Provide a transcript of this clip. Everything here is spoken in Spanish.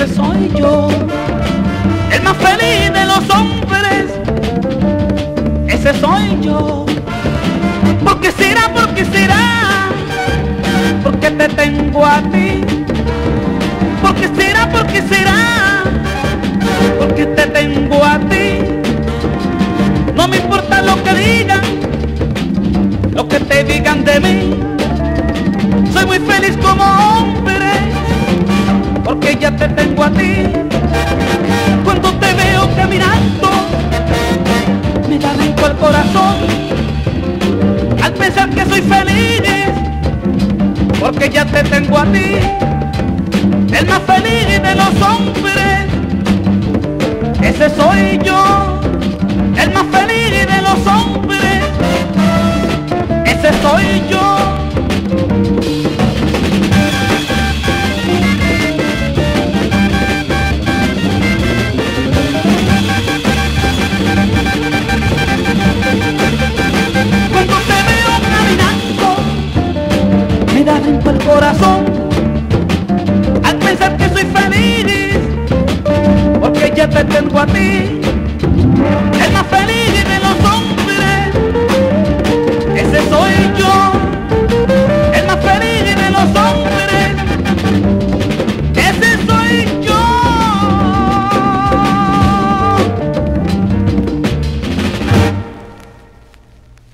ese soy yo, el más feliz de los hombres, ese soy yo. Porque será, porque será, porque te tengo a ti. Porque será, porque será, porque te tengo a ti. No me importa lo que digan, lo que te digan de mí. Soy muy feliz como hombre, ya te tengo a ti. Cuando te veo caminando, me da brinco el corazón. Al pensar que soy feliz, porque ya te tengo a ti. El más feliz de los hombres, ese soy yo. corazón al pensar que soy feliz, porque ya te tengo a ti.